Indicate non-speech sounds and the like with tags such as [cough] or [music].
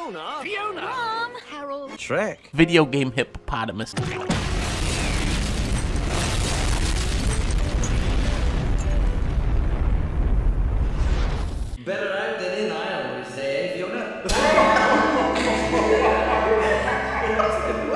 Fiona! Fiona! Mom! Harold! Shrek! Video game hippopotamus. Better out than in, I always say, Fiona. [laughs]